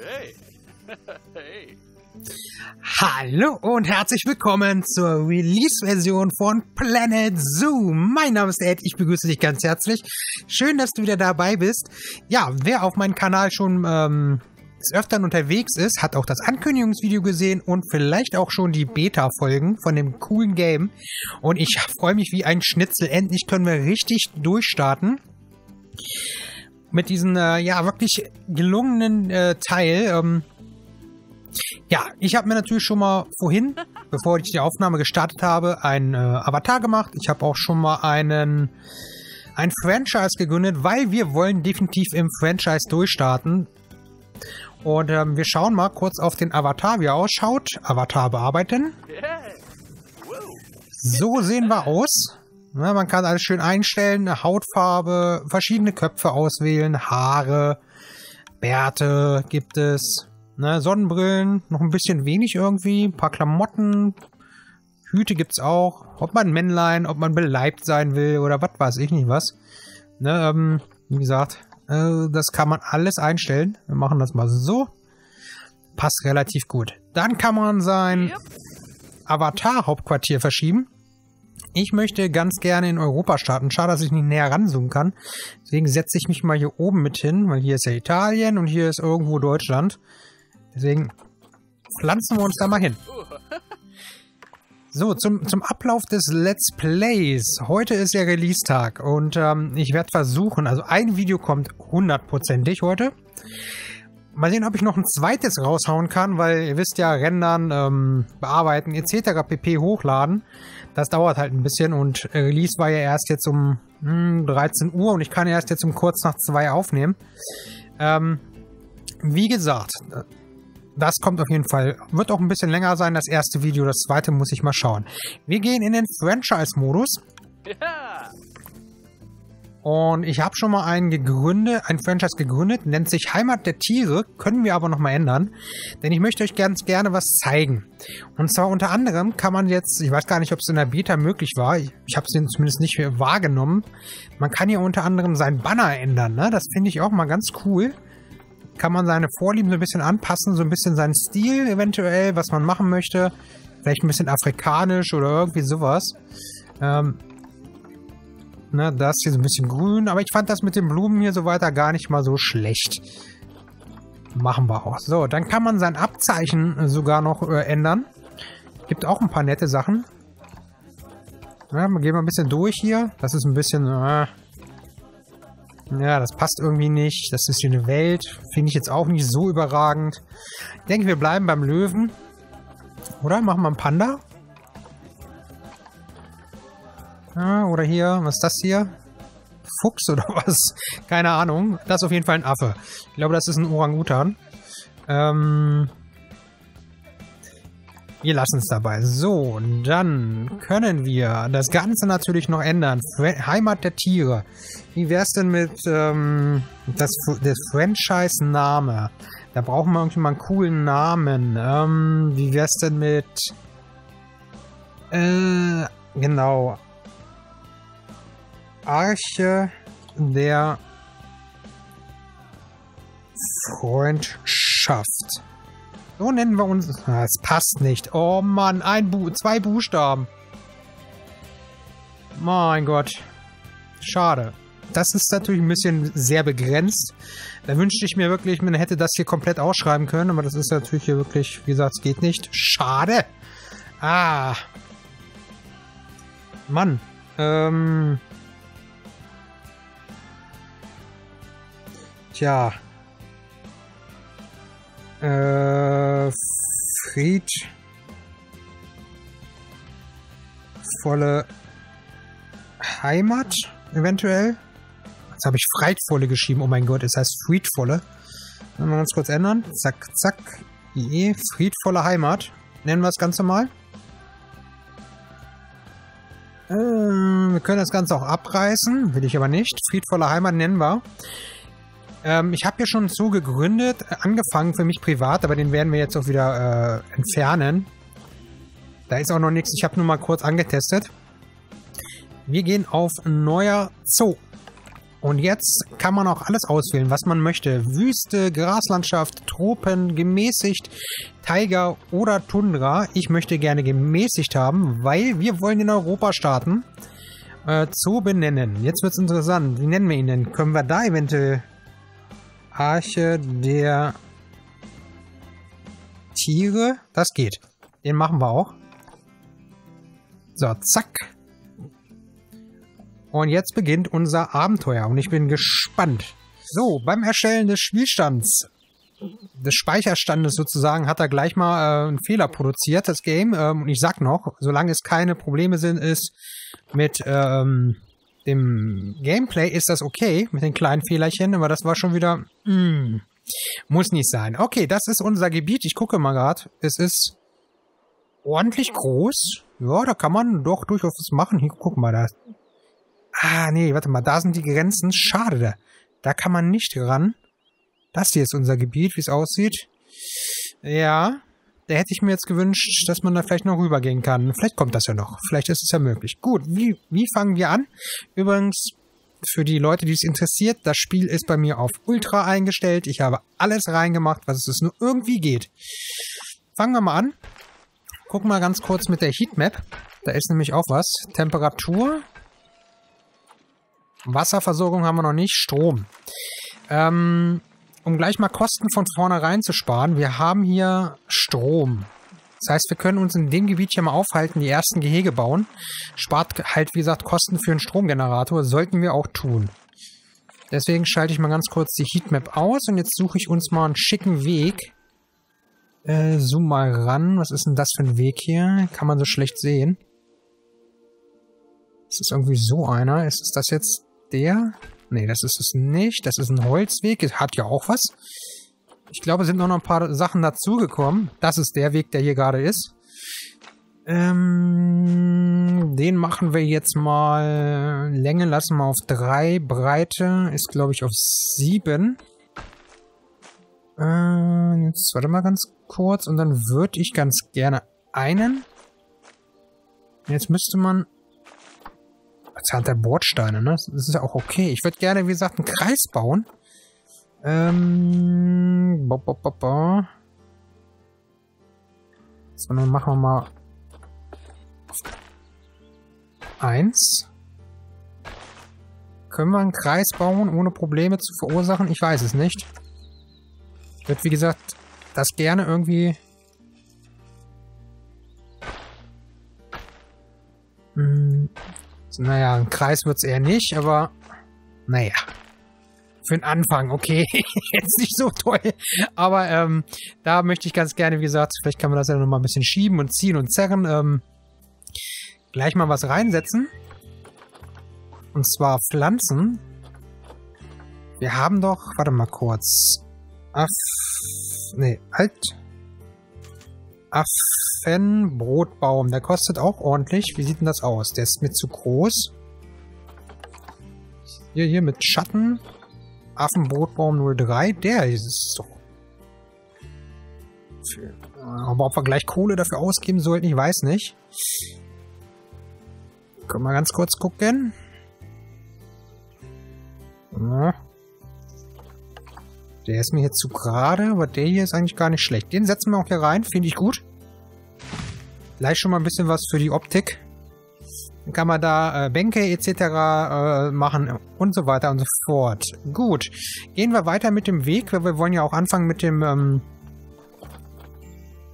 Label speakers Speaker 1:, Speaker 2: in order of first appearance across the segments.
Speaker 1: Hey. hey.
Speaker 2: Hallo und herzlich willkommen zur Release-Version von Planet Zoo. Mein Name ist Ed, ich begrüße dich ganz herzlich. Schön, dass du wieder dabei bist. Ja, wer auf meinem Kanal schon ähm, des unterwegs ist, hat auch das Ankündigungsvideo gesehen und vielleicht auch schon die Beta-Folgen von dem coolen Game. Und ich freue mich wie ein Schnitzel. Endlich können wir richtig durchstarten. Mit diesem, äh, ja, wirklich gelungenen äh, Teil. Ähm, ja, ich habe mir natürlich schon mal vorhin, bevor ich die Aufnahme gestartet habe, einen äh, Avatar gemacht. Ich habe auch schon mal einen ein Franchise gegründet, weil wir wollen definitiv im Franchise durchstarten. Und ähm, wir schauen mal kurz auf den Avatar, wie er ausschaut. Avatar bearbeiten. So sehen wir aus. Ja, man kann alles schön einstellen. Hautfarbe, verschiedene Köpfe auswählen, Haare, Bärte gibt es. Ne, Sonnenbrillen, noch ein bisschen wenig irgendwie. Ein paar Klamotten. Hüte gibt's auch. Ob man Männlein, ob man beleibt sein will oder was weiß ich nicht was. Ne, ähm, wie gesagt, äh, das kann man alles einstellen. Wir machen das mal so. Passt relativ gut. Dann kann man sein Avatar-Hauptquartier verschieben. Ich möchte ganz gerne in Europa starten. Schade, dass ich nicht näher ranzoomen kann. Deswegen setze ich mich mal hier oben mit hin, weil hier ist ja Italien und hier ist irgendwo Deutschland. Deswegen pflanzen wir uns da mal hin. So, zum, zum Ablauf des Let's Plays. Heute ist ja Release-Tag und ähm, ich werde versuchen, also ein Video kommt hundertprozentig heute. Mal sehen, ob ich noch ein zweites raushauen kann, weil ihr wisst ja, rendern, ähm, bearbeiten etc. pp. hochladen. Das dauert halt ein bisschen und Release war ja erst jetzt um hm, 13 Uhr und ich kann erst jetzt um kurz nach zwei aufnehmen. Ähm, wie gesagt, das kommt auf jeden Fall. Wird auch ein bisschen länger sein, das erste Video. Das zweite muss ich mal schauen. Wir gehen in den Franchise-Modus.
Speaker 1: Ja.
Speaker 2: Und ich habe schon mal einen gegründet, ein Franchise gegründet, nennt sich Heimat der Tiere, können wir aber nochmal ändern, denn ich möchte euch ganz gerne was zeigen. Und zwar unter anderem kann man jetzt, ich weiß gar nicht, ob es in der Beta möglich war, ich, ich habe es zumindest nicht wahrgenommen, man kann hier unter anderem sein Banner ändern, ne? das finde ich auch mal ganz cool. Kann man seine Vorlieben so ein bisschen anpassen, so ein bisschen seinen Stil eventuell, was man machen möchte, vielleicht ein bisschen afrikanisch oder irgendwie sowas. Ähm, Ne, das hier so ein bisschen grün, aber ich fand das mit den Blumen hier so weiter gar nicht mal so schlecht. Machen wir auch. So, dann kann man sein Abzeichen sogar noch äh, ändern. Gibt auch ein paar nette Sachen. Ja, wir gehen mal ein bisschen durch hier. Das ist ein bisschen... Äh, ja, das passt irgendwie nicht. Das ist hier eine Welt. Finde ich jetzt auch nicht so überragend. Ich denke, wir bleiben beim Löwen. Oder? Machen wir einen Panda? Ja, oder hier, was ist das hier? Fuchs oder was? Keine Ahnung. Das ist auf jeden Fall ein Affe. Ich glaube, das ist ein Orangutan. Ähm, wir lassen es dabei. So, dann können wir das Ganze natürlich noch ändern. Fra Heimat der Tiere. Wie wäre es denn mit ähm, das, das Franchise-Name? Da brauchen wir irgendwie mal einen coolen Namen. Ähm, wie wäre es denn mit... Äh, genau. Arche der Freundschaft. So nennen wir uns. Es passt nicht. Oh Mann, ein Bu zwei Buchstaben. Mein Gott. Schade. Das ist natürlich ein bisschen sehr begrenzt. Da wünschte ich mir wirklich, man hätte das hier komplett ausschreiben können, aber das ist natürlich hier wirklich, wie gesagt, es geht nicht. Schade. Ah. Mann. Ähm. Tja. Äh, Fried. Volle Heimat, eventuell. Jetzt habe ich Freitvolle geschrieben. Oh mein Gott, es heißt Friedvolle. Wenn wir uns kurz ändern. Zack, zack. Je, friedvolle Heimat. Nennen wir das Ganze mal. Äh, wir können das Ganze auch abreißen. Will ich aber nicht. Friedvolle Heimat nennen wir. Ähm, ich habe hier schon so gegründet, äh, angefangen für mich privat, aber den werden wir jetzt auch wieder äh, entfernen. Da ist auch noch nichts, ich habe nur mal kurz angetestet. Wir gehen auf neuer Zoo. Und jetzt kann man auch alles auswählen, was man möchte. Wüste, Graslandschaft, Tropen, gemäßigt, Tiger oder Tundra. Ich möchte gerne gemäßigt haben, weil wir wollen in Europa starten. Äh, zu benennen. Jetzt wird es interessant. Wie nennen wir ihn denn? Können wir da eventuell Arche der Tiere? Das geht. Den machen wir auch. So, zack. Und jetzt beginnt unser Abenteuer und ich bin gespannt. So, beim Erstellen des Spielstands, des Speicherstandes sozusagen, hat er gleich mal äh, einen Fehler produziert, das Game. Ähm, und ich sag noch, solange es keine Probleme sind, ist mit ähm, dem Gameplay, ist das okay, mit den kleinen Fehlerchen, aber das war schon wieder, mm, muss nicht sein. Okay, das ist unser Gebiet. Ich gucke mal gerade. Es ist ordentlich groß. Ja, da kann man doch durchaus was machen. Hier, guck mal, da Ah, nee, warte mal, da sind die Grenzen. Schade, da, da kann man nicht ran. Das hier ist unser Gebiet, wie es aussieht. Ja, da hätte ich mir jetzt gewünscht, dass man da vielleicht noch rübergehen kann. Vielleicht kommt das ja noch. Vielleicht ist es ja möglich. Gut, wie, wie fangen wir an? Übrigens, für die Leute, die es interessiert, das Spiel ist bei mir auf Ultra eingestellt. Ich habe alles reingemacht, was es nur irgendwie geht. Fangen wir mal an. Gucken wir ganz kurz mit der Heatmap. Da ist nämlich auch was. Temperatur Wasserversorgung haben wir noch nicht, Strom. Ähm, um gleich mal Kosten von vornherein zu sparen, wir haben hier Strom. Das heißt, wir können uns in dem Gebiet hier mal aufhalten, die ersten Gehege bauen. Spart halt, wie gesagt, Kosten für einen Stromgenerator. Sollten wir auch tun. Deswegen schalte ich mal ganz kurz die Heatmap aus und jetzt suche ich uns mal einen schicken Weg. Äh, zoom mal ran. Was ist denn das für ein Weg hier? Kann man so schlecht sehen. Ist irgendwie so einer? Ist das jetzt der? Nee, das ist es nicht. Das ist ein Holzweg. Es hat ja auch was. Ich glaube, es sind noch ein paar Sachen dazugekommen. Das ist der Weg, der hier gerade ist. Ähm, den machen wir jetzt mal. Länge lassen wir auf drei. Breite ist, glaube ich, auf sieben. Äh, jetzt warte mal ganz kurz. Und dann würde ich ganz gerne einen. Jetzt müsste man Zahl der Bordsteine, ne? Das ist ja auch okay. Ich würde gerne, wie gesagt, einen Kreis bauen. Ähm. Bo, bo, bo, bo. So, dann machen wir mal eins. Können wir einen Kreis bauen, ohne Probleme zu verursachen? Ich weiß es nicht. Ich würde, wie gesagt, das gerne irgendwie... Hm, naja, ein Kreis wird es eher nicht, aber naja. Für den Anfang, okay. Jetzt nicht so toll. Aber ähm, da möchte ich ganz gerne, wie gesagt, vielleicht kann man das ja nochmal ein bisschen schieben und ziehen und zerren. Ähm, gleich mal was reinsetzen. Und zwar Pflanzen. Wir haben doch, warte mal kurz. Aff, nee, halt. Affenbrotbaum. Der kostet auch ordentlich. Wie sieht denn das aus? Der ist mir zu groß. Hier, hier mit Schatten. Affenbrotbaum 03. Der ist doch. Für, aber ob wir gleich Kohle dafür ausgeben sollten, ich weiß nicht. Können wir ganz kurz gucken. Der ist mir hier zu gerade, aber der hier ist eigentlich gar nicht schlecht. Den setzen wir auch hier rein, finde ich gut. Gleich schon mal ein bisschen was für die Optik. Dann kann man da äh, Bänke etc. Äh, machen und so weiter und so fort. Gut, gehen wir weiter mit dem Weg, weil wir wollen ja auch anfangen mit dem... Ähm,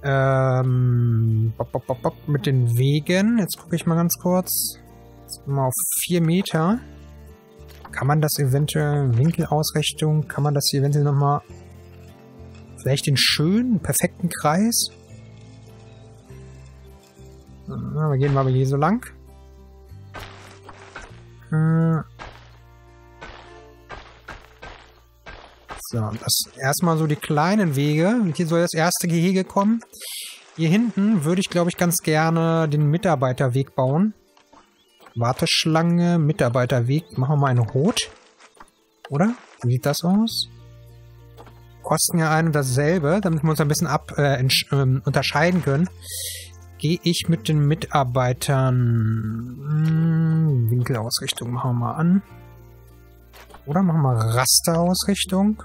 Speaker 2: ähm, mit den Wegen. Jetzt gucke ich mal ganz kurz. Jetzt mal auf 4 Meter. Kann man das eventuell, Winkelausrichtung, kann man das hier eventuell nochmal, vielleicht den schönen, perfekten Kreis? Na, wir gehen mal hier so lang. Äh. So, das erstmal so die kleinen Wege. Hier soll das erste Gehege kommen. Hier hinten würde ich, glaube ich, ganz gerne den Mitarbeiterweg bauen. Warteschlange, Mitarbeiterweg. Machen wir mal einen Rot. Oder? Wie sieht das aus? Kosten ja ein und dasselbe, damit wir uns ein bisschen ab, äh, äh, unterscheiden können. Gehe ich mit den Mitarbeitern... Hm, Winkelausrichtung machen wir mal an. Oder machen wir Rasterausrichtung.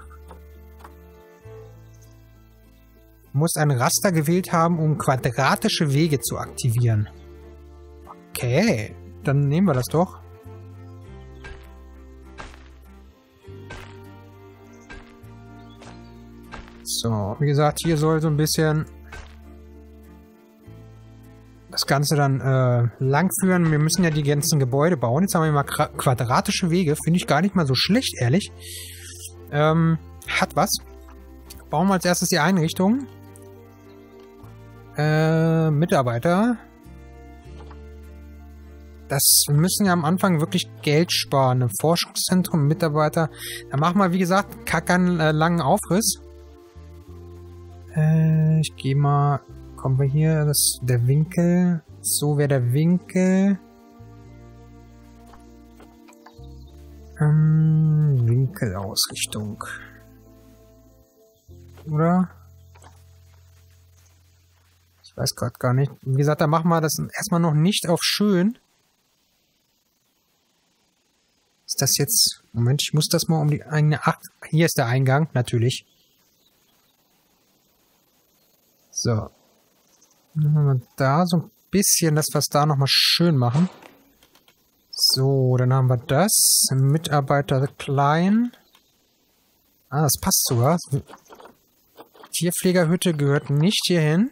Speaker 2: Muss ein Raster gewählt haben, um quadratische Wege zu aktivieren. Okay, dann nehmen wir das doch. So, wie gesagt, hier soll so ein bisschen das Ganze dann äh, langführen. Wir müssen ja die ganzen Gebäude bauen. Jetzt haben wir mal quadratische Wege. Finde ich gar nicht mal so schlecht, ehrlich. Ähm, hat was. Bauen wir als erstes die Einrichtung. Äh, Mitarbeiter. Das wir müssen ja am Anfang wirklich Geld sparen. Ein Forschungszentrum, Mitarbeiter. Da machen wir, wie gesagt, kackern äh, langen Aufriss. Äh, ich gehe mal Kommen wir hier, das der Winkel. So wäre der Winkel. Ähm, Winkelausrichtung. Oder? Ich weiß gerade gar nicht. Wie gesagt, da machen wir das erstmal noch nicht auf schön. Ist das jetzt... Moment, ich muss das mal um die eigene... Ach, hier ist der Eingang, natürlich. So. Da so ein bisschen, dass wir es da nochmal schön machen. So, dann haben wir das. Mitarbeiter klein. Ah, das passt sogar. Tierpflegerhütte gehört nicht hierhin.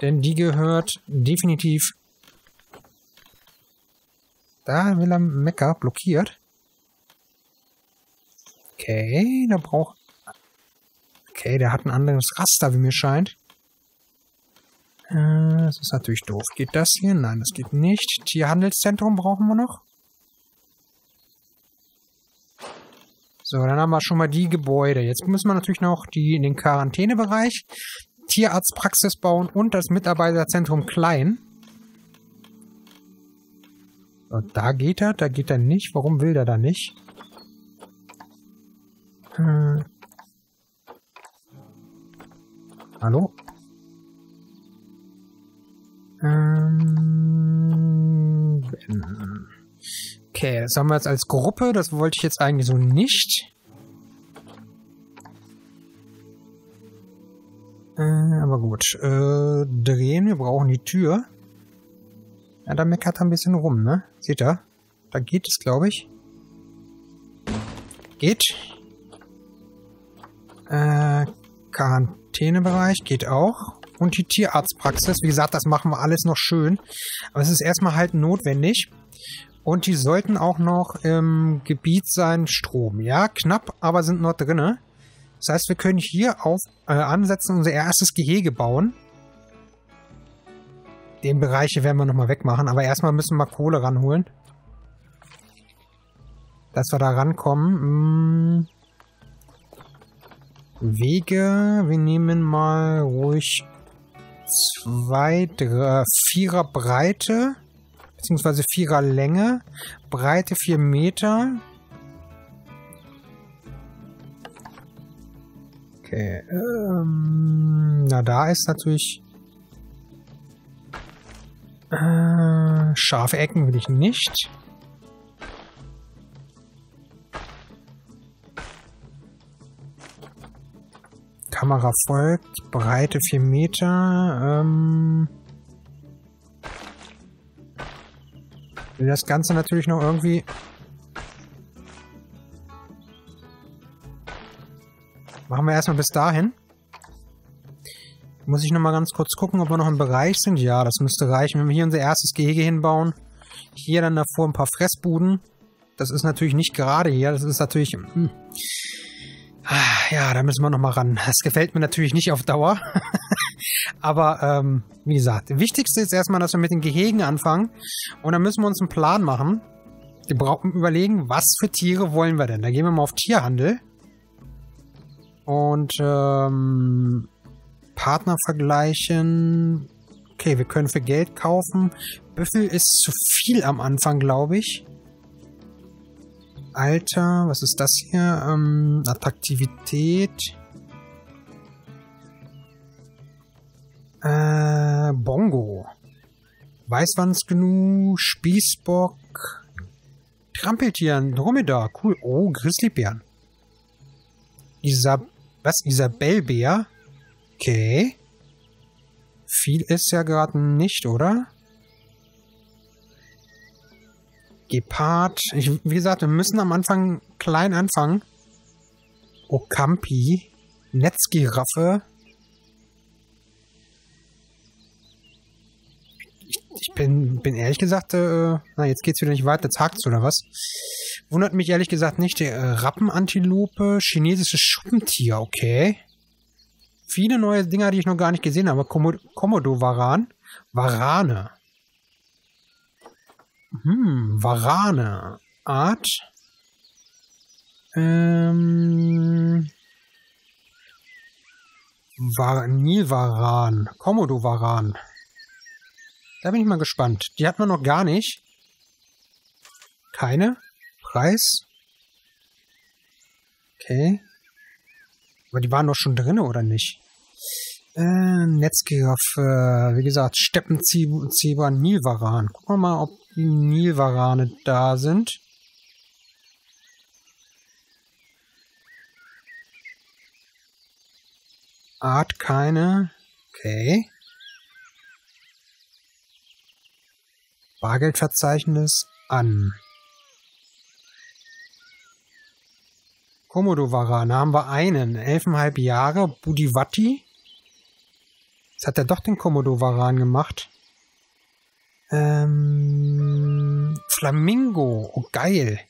Speaker 2: Denn die gehört definitiv... Da will er Mecker blockiert. Okay, da braucht... Okay, der hat ein anderes Raster, wie mir scheint. Äh, das ist natürlich doof. Geht das hier? Nein, das geht nicht. Tierhandelszentrum brauchen wir noch. So, dann haben wir schon mal die Gebäude. Jetzt müssen wir natürlich noch die in den Quarantänebereich, Tierarztpraxis bauen und das Mitarbeiterzentrum klein. So, da geht er, da geht er nicht. Warum will der da nicht? Hm. Hallo? Ähm, okay, das haben wir jetzt als Gruppe. Das wollte ich jetzt eigentlich so nicht. Äh, aber gut. Äh, drehen. Wir brauchen die Tür. Ja, da meckert er ein bisschen rum, ne? Seht ihr? Da geht es, glaube ich. Geht. Äh, Quarantänebereich geht auch und die Tierarztpraxis. Wie gesagt, das machen wir alles noch schön. Aber es ist erstmal halt notwendig. Und die sollten auch noch im Gebiet sein Strom. Ja, knapp, aber sind noch drinne. Das heißt, wir können hier auf äh, ansetzen, unser erstes Gehege bauen. Den Bereich werden wir nochmal wegmachen. Aber erstmal müssen wir Kohle ranholen. Dass wir da rankommen. Hm. Wege. Wir nehmen mal ruhig zwei, drei, vierer Breite, beziehungsweise vierer Länge, Breite vier Meter. Okay, ähm, na da ist natürlich äh, scharfe Ecken will ich nicht. Kamera folgt. Breite 4 Meter. Ähm will das Ganze natürlich noch irgendwie... Machen wir erstmal bis dahin. Muss ich nochmal ganz kurz gucken, ob wir noch im Bereich sind. Ja, das müsste reichen. Wenn wir hier unser erstes Gehege hinbauen. Hier dann davor ein paar Fressbuden. Das ist natürlich nicht gerade hier. Das ist natürlich... Hm. Ah, ja, da müssen wir noch mal ran. Das gefällt mir natürlich nicht auf Dauer. Aber ähm, wie gesagt, das Wichtigste ist erstmal, dass wir mit den Gehegen anfangen. Und dann müssen wir uns einen Plan machen. Wir brauchen überlegen, was für Tiere wollen wir denn? Da gehen wir mal auf Tierhandel. Und ähm, Partner vergleichen. Okay, wir können für Geld kaufen. Büffel ist zu viel am Anfang, glaube ich. Alter, was ist das hier? Ähm, Attraktivität. Äh, Bongo. Weißwandsgnu, Spießbock, Trampeltieren, Dromedar, cool. Oh, Grizzlybären. Isab was? Isabellbär? Okay. Viel ist ja gerade nicht, oder? Gepard. Ich, wie gesagt, wir müssen am Anfang klein anfangen. Okampi. Netzgiraffe. Ich, ich bin, bin ehrlich gesagt, äh, na, jetzt geht's wieder nicht weiter. Jetzt hakt's oder was? Wundert mich ehrlich gesagt nicht. Äh, Rappenantilope, chinesisches Schuppentier, okay. Viele neue Dinger, die ich noch gar nicht gesehen habe. Komodo-Varan. Varane. Hm, Varane. Art. Ähm. Var Nilvaran. Komodo-Varan. Da bin ich mal gespannt. Die hat man noch gar nicht. Keine? Preis? Okay. Aber die waren doch schon drin, oder nicht? Äh, Netzgiraffe, wie gesagt, Steppenzieber, Nilvaran. Gucken wir mal, ob die Nilvarane da sind. Art keine. Okay. Bargeldverzeichnis an. Komodo-Varan haben wir einen. Elfenhalb Jahre. Budiwatti. Jetzt hat er doch den Komodo-Varan gemacht. Ähm, Flamingo. Oh, geil.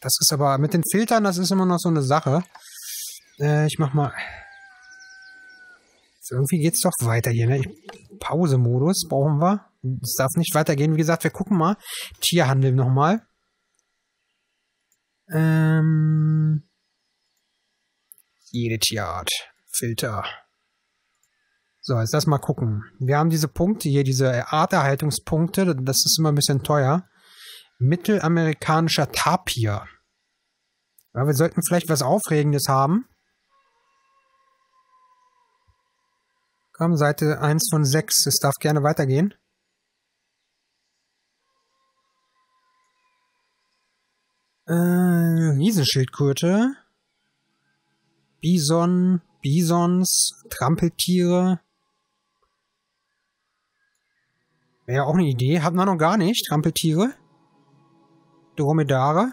Speaker 2: Das ist aber mit den Filtern, das ist immer noch so eine Sache. Äh, ich mach mal. So, irgendwie geht's doch weiter hier, ne? Pause-Modus brauchen wir. Es darf nicht weitergehen. Wie gesagt, wir gucken mal. Tierhandel nochmal. Ähm, jede Tierart. Filter. So, jetzt lass mal gucken. Wir haben diese Punkte hier, diese Arterhaltungspunkte. Das ist immer ein bisschen teuer. Mittelamerikanischer Tapir. Ja, wir sollten vielleicht was Aufregendes haben. Komm, Seite 1 von 6. Es darf gerne weitergehen. Äh, Riesenschildkröte. Bison, Bisons, Trampeltiere. Wäre ja auch eine Idee. Hatten wir noch gar nicht. Trampeltiere. Dromedare.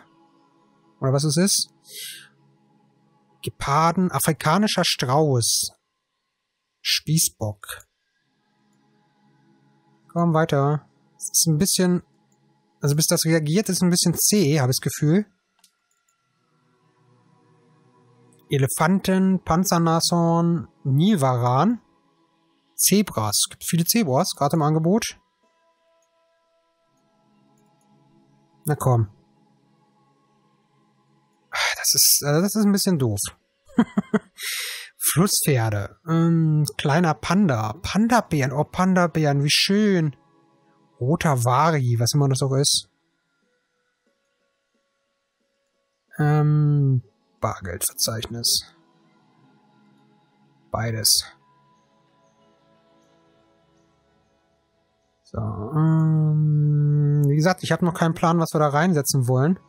Speaker 2: Oder was es ist. Geparden, afrikanischer Strauß. Spießbock. Komm weiter. Das ist ein bisschen also bis das reagiert, ist ein bisschen zäh, habe ich das Gefühl. Elefanten, Panzernashorn, Nilvaran, Zebras. Es gibt viele Zebras, gerade im Angebot. Na komm. Das ist, also das ist ein bisschen doof. Flusspferde. Ähm, kleiner Panda. Panda-Bären. Oh, Panda-Bären, wie schön. Roter Vari, was immer das auch ist. Ähm, Bargeldverzeichnis. Beides. So, ähm, wie gesagt, ich habe noch keinen Plan, was wir da reinsetzen wollen.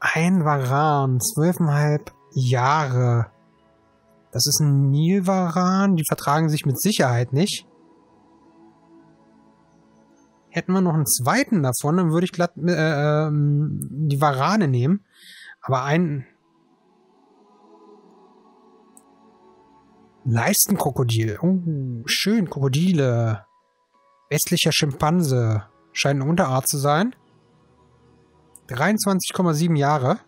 Speaker 2: Ein Varan, zwölfeinhalb Jahre. Das ist ein Nilvaran, die vertragen sich mit Sicherheit nicht. Hätten wir noch einen zweiten davon, dann würde ich glatt äh, äh, die Varane nehmen. Aber ein Leistenkrokodil. Oh, schön, Krokodile. Westlicher Schimpanse. Scheint eine Unterart zu sein. 23,7 Jahre.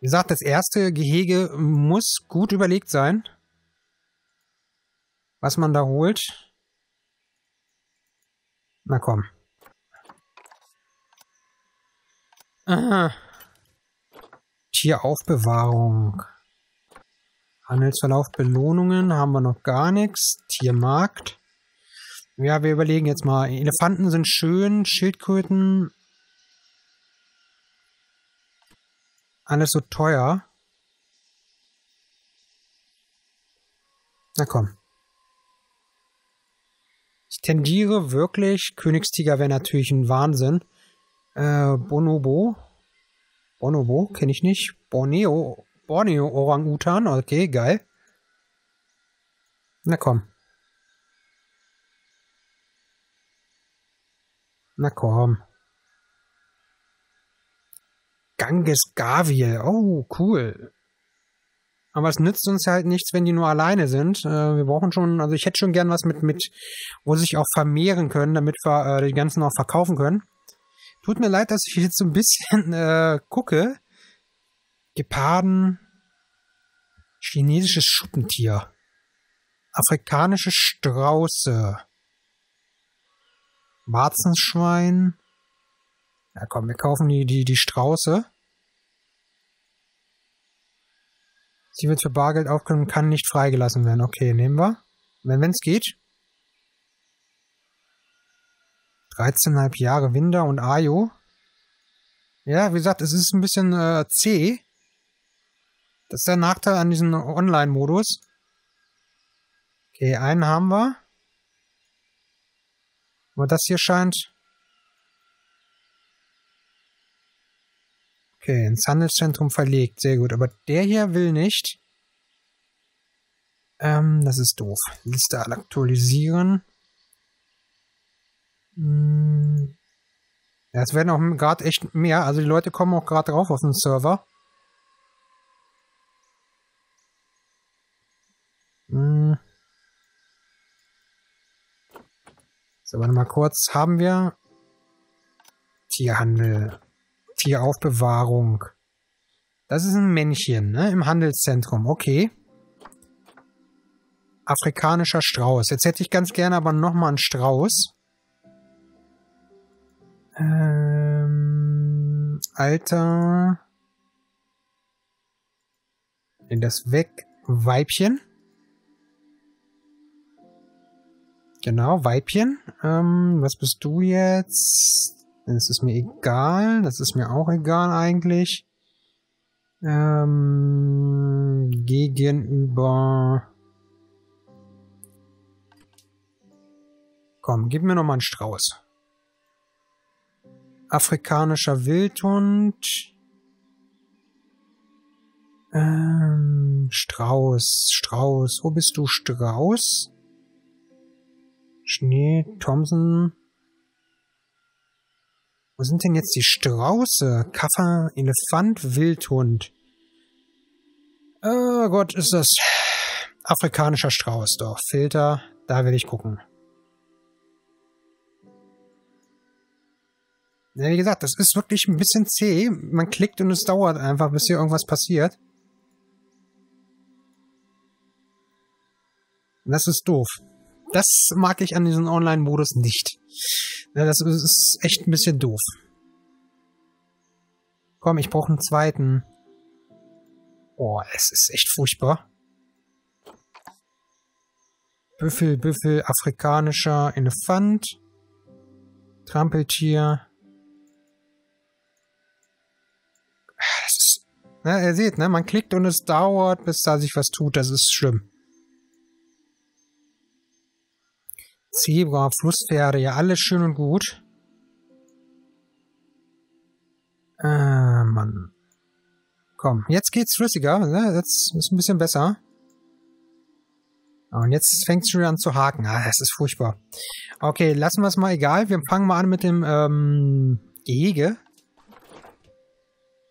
Speaker 2: Wie gesagt, das erste Gehege muss gut überlegt sein, was man da holt. Na komm. Aha. Tieraufbewahrung. Handelsverlauf Belohnungen haben wir noch gar nichts. Tiermarkt. Ja, wir überlegen jetzt mal. Elefanten sind schön, Schildkröten. Alles so teuer. Na komm. Ich tendiere wirklich, Königstiger wäre natürlich ein Wahnsinn. Äh, Bonobo. Bonobo, kenne ich nicht. Borneo, Borneo Orang-Utan, okay, geil. Na komm. Na komm. Ganges Gaviel. Oh, cool. Aber es nützt uns halt nichts, wenn die nur alleine sind. Äh, wir brauchen schon, also ich hätte schon gern was mit, mit, wo sie sich auch vermehren können, damit wir äh, die ganzen auch verkaufen können. Tut mir leid, dass ich jetzt so ein bisschen äh, gucke. Geparden. Chinesisches Schuppentier. Afrikanische Strauße. Warzenschwein. Ja komm, wir kaufen die, die, die Strauße. Sie wird für Bargeld aufgenommen kann nicht freigelassen werden. Okay, nehmen wir. Wenn es geht. 13,5 Jahre Winder und Ayo. Ja, wie gesagt, es ist ein bisschen äh, zäh. Das ist der Nachteil an diesem Online-Modus. Okay, einen haben wir. Aber das hier scheint... Okay, ins Handelszentrum verlegt. Sehr gut. Aber der hier will nicht. Ähm, das ist doof. Liste aktualisieren. Hm. Ja, es werden auch gerade echt mehr. Also die Leute kommen auch gerade drauf auf den Server. Hm. So, warte mal kurz. Haben wir Tierhandel, Tieraufbewahrung. Das ist ein Männchen, ne? Im Handelszentrum. Okay. Afrikanischer Strauß. Jetzt hätte ich ganz gerne aber nochmal einen Strauß. Ähm, Alter. Das weg. Weibchen. Genau, Weibchen. Ähm, was bist du jetzt? Das ist mir egal. Das ist mir auch egal eigentlich. Ähm, gegenüber... Komm, gib mir noch mal einen Strauß afrikanischer Wildhund. Ähm, Strauß, Strauß. Wo bist du, Strauß? Schnee, Thompson. Wo sind denn jetzt die Strauße? Kaffer, Elefant, Wildhund. Oh Gott, ist das afrikanischer Strauß doch. Filter, da will ich gucken. Ja, wie gesagt, das ist wirklich ein bisschen zäh. Man klickt und es dauert einfach, bis hier irgendwas passiert. Das ist doof. Das mag ich an diesem Online-Modus nicht. Das ist echt ein bisschen doof. Komm, ich brauche einen zweiten. Oh, es ist echt furchtbar. Büffel, Büffel, afrikanischer Elefant. Trampeltier. Ne, ihr seht, ne, man klickt und es dauert, bis da sich was tut. Das ist schlimm. Zebra, Flusspferde, ja, alles schön und gut. Äh, Mann. Komm, jetzt geht's flüssiger. Ne? Jetzt ist ein bisschen besser. Und jetzt fängt es schon an zu haken. Ah, das ist furchtbar. Okay, lassen wir es mal egal. Wir fangen mal an mit dem ähm, Gehege.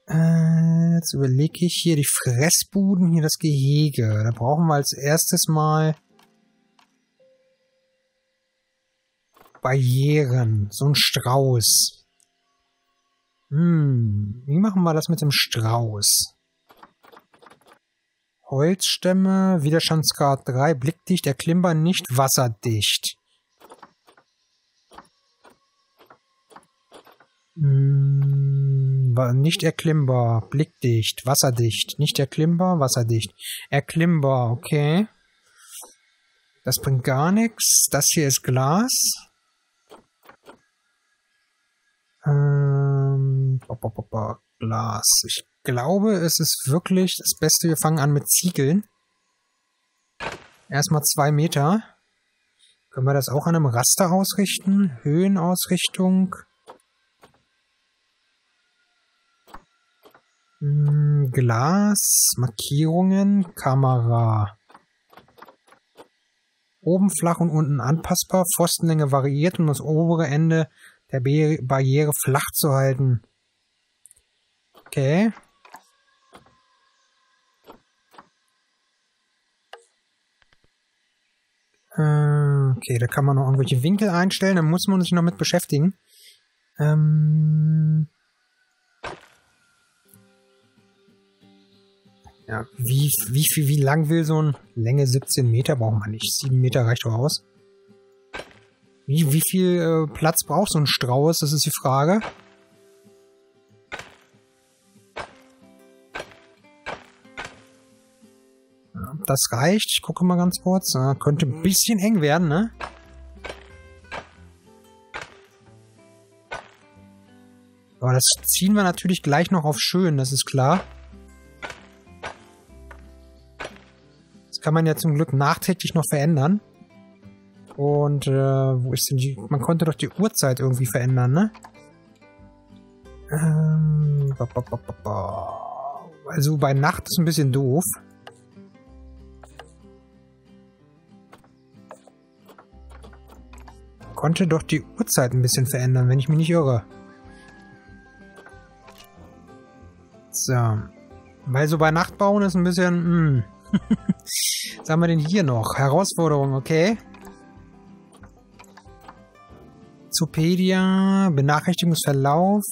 Speaker 2: Äh, jetzt überlege ich hier die Fressbuden, hier das Gehege. Da brauchen wir als erstes mal Barrieren. So ein Strauß. Hm, wie machen wir das mit dem Strauß? Holzstämme, Widerstandsgrad 3, blickdicht, erklimmbar, nicht wasserdicht. Hm, nicht erklimmbar, blickdicht, wasserdicht. Nicht erklimmbar, wasserdicht. Erklimmbar, okay. Das bringt gar nichts. Das hier ist Glas. Ähm, Glas. Ich glaube, es ist wirklich das Beste. Wir fangen an mit Ziegeln. Erstmal zwei Meter. Können wir das auch an einem Raster ausrichten? Höhenausrichtung. Hm, Glas, Markierungen, Kamera. Oben flach und unten anpassbar, Pfostenlänge variiert, um das obere Ende der Barriere flach zu halten. Okay. Äh, okay, da kann man noch irgendwelche Winkel einstellen, da muss man sich noch mit beschäftigen. Ähm ja, wie, wie, wie, wie lang will so ein Länge 17 Meter braucht man nicht. 7 Meter reicht doch aus. Wie, wie viel äh, Platz braucht so ein Strauß? Das ist die Frage. das reicht. Ich gucke mal ganz kurz. Ja, könnte ein bisschen eng werden, ne? Aber das ziehen wir natürlich gleich noch auf schön, das ist klar. Das kann man ja zum Glück nachträglich noch verändern. Und, äh, wo ist denn die... Man konnte doch die Uhrzeit irgendwie verändern, ne? Ähm... Also bei Nacht ist ein bisschen doof. konnte doch die Uhrzeit ein bisschen verändern, wenn ich mich nicht irre. So. Weil so bei Nacht bauen ist ein bisschen... Hm. Was haben wir denn hier noch? Herausforderung, okay. Zopedia, Benachrichtigungsverlauf,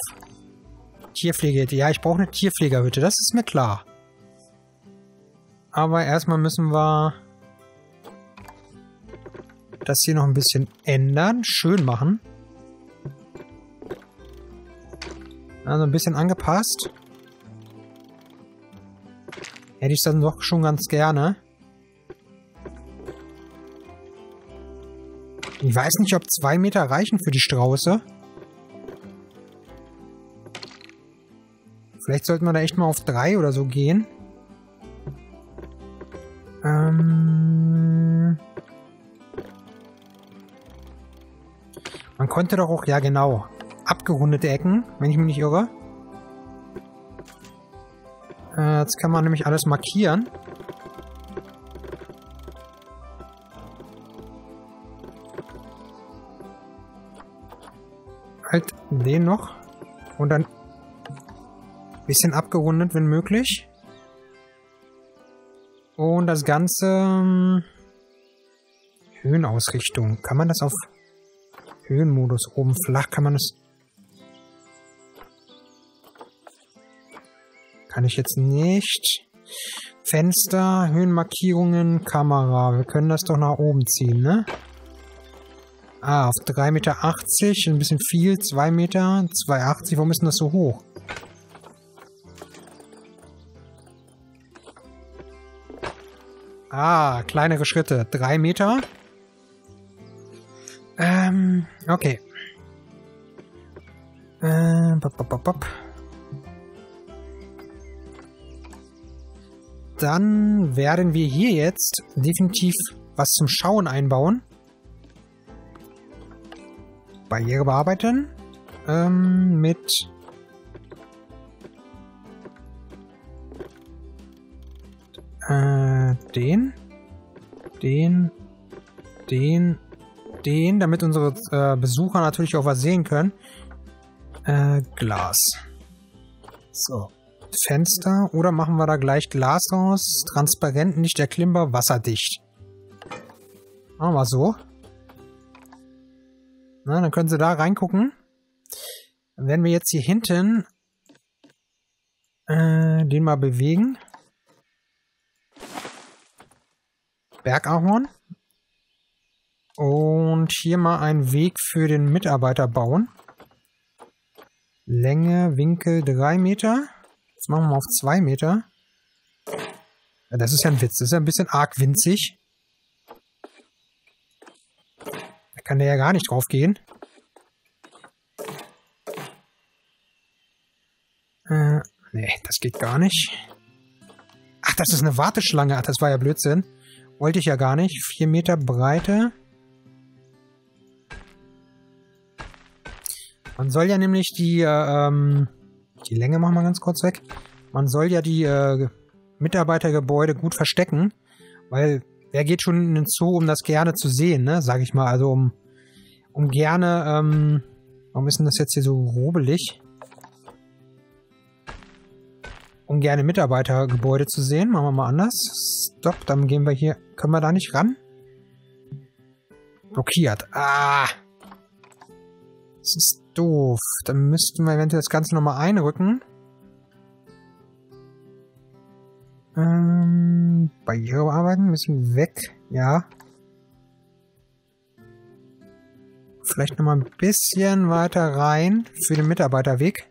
Speaker 2: Tierpflegehütte. Ja, ich brauche eine Tierpflegerhütte, das ist mir klar. Aber erstmal müssen wir das hier noch ein bisschen ändern, schön machen. Also ein bisschen angepasst. Hätte ich dann doch schon ganz gerne. Ich weiß nicht, ob zwei Meter reichen für die Strauße. Vielleicht sollten wir da echt mal auf drei oder so gehen. Ähm... Man konnte doch auch, ja genau, abgerundete Ecken, wenn ich mich nicht irre. Äh, jetzt kann man nämlich alles markieren. Den noch. Und dann bisschen abgerundet, wenn möglich. Und das Ganze... Ähm, Höhenausrichtung. Kann man das auf Höhenmodus oben flach kann man es... Kann ich jetzt nicht. Fenster, Höhenmarkierungen, Kamera. Wir können das doch nach oben ziehen, ne? Ah, auf 3,80 Meter. Ein bisschen viel. 2 Meter. 2,80. Warum ist denn das so hoch? Ah, kleinere Schritte. 3 Meter. Ähm, okay. Äh, bop, bop, bop, Dann werden wir hier jetzt definitiv was zum Schauen einbauen. Barriere bearbeiten. Ähm, mit... Äh, den. Den. Den den, damit unsere äh, Besucher natürlich auch was sehen können. Äh, Glas. So. Fenster. Oder machen wir da gleich Glas raus? Transparent, nicht erklimmbar, wasserdicht. Machen wir so. Na, dann können Sie da reingucken. Dann werden wir jetzt hier hinten äh, den mal bewegen. Bergahorn. Und hier mal einen Weg für den Mitarbeiter bauen. Länge, Winkel 3 Meter. Jetzt machen wir mal auf 2 Meter. Ja, das ist ja ein Witz. Das ist ja ein bisschen arg winzig. kann der ja gar nicht drauf gehen. Äh, nee, das geht gar nicht. Ach, das ist eine Warteschlange. Ach, das war ja Blödsinn. Wollte ich ja gar nicht. Vier Meter Breite. Man soll ja nämlich die, äh, ähm, die Länge machen wir ganz kurz weg. Man soll ja die äh, Mitarbeitergebäude gut verstecken, weil wer geht schon in den Zoo, um das gerne zu sehen, ne? Sag ich mal, also um, um gerne, ähm, warum ist denn das jetzt hier so robelig? Um gerne Mitarbeitergebäude zu sehen. Machen wir mal anders. Stopp, dann gehen wir hier. Können wir da nicht ran? Blockiert. Ah! Das ist doof. Dann müssten wir eventuell das Ganze nochmal einrücken. Ähm, Barriere bearbeiten, bisschen weg. Ja. Vielleicht nochmal ein bisschen weiter rein für den Mitarbeiterweg.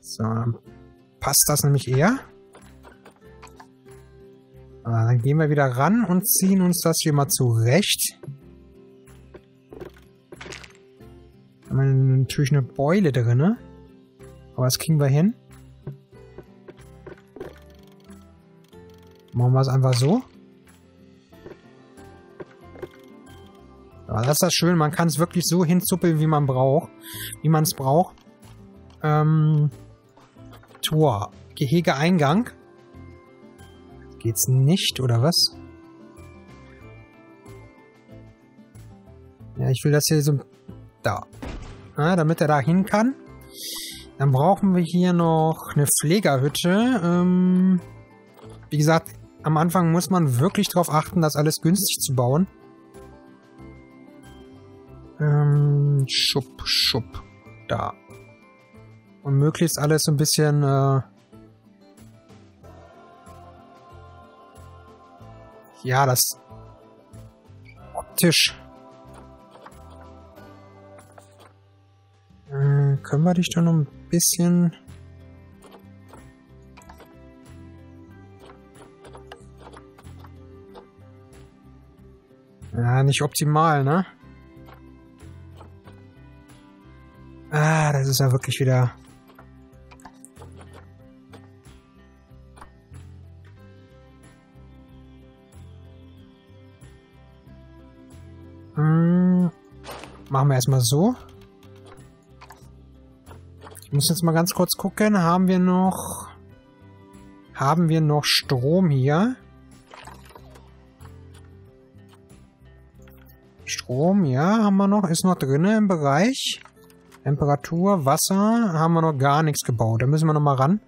Speaker 2: So, dann passt das nämlich eher. Dann gehen wir wieder ran und ziehen uns das hier mal zurecht. Haben wir natürlich eine Beule drin, ne? Aber das kriegen wir hin. Machen wir es einfach so. Aber das ist das schön, man kann es wirklich so hinzuppeln, wie man braucht. Wie man es braucht. Ähm, Tor. Gehegeeingang. Geht's nicht, oder was? Ja, ich will das hier so... Da. Ja, damit er da hin kann. Dann brauchen wir hier noch eine Pflegerhütte. Ähm, wie gesagt, am Anfang muss man wirklich darauf achten, das alles günstig zu bauen. Ähm, schupp, schupp. Da. Und möglichst alles so ein bisschen... Äh, ja, das optisch. Äh, können wir dich da noch ein bisschen... Ja, nicht optimal, ne? Ah, das ist ja wirklich wieder... Hm, machen wir erstmal so. Muss jetzt mal ganz kurz gucken. Haben wir noch... Haben wir noch Strom hier? Strom, ja, haben wir noch. Ist noch drin im Bereich. Temperatur, Wasser, haben wir noch gar nichts gebaut. Da müssen wir noch mal ran.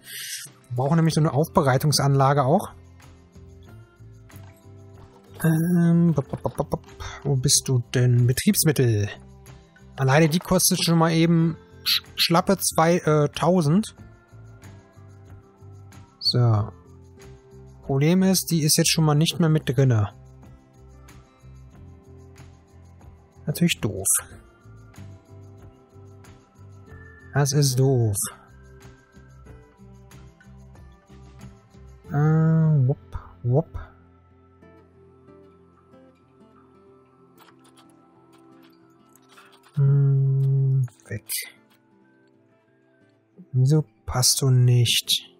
Speaker 2: Wir brauchen nämlich so eine Aufbereitungsanlage auch. Ähm, bop, bop, bop, wo bist du denn? Betriebsmittel. Alleine die kostet schon mal eben schlappe 2000. Äh, so. Problem ist, die ist jetzt schon mal nicht mehr mit drinne. Natürlich doof. Das ist doof. Äh, wupp, wupp. Hm, weg. Wieso passt du nicht?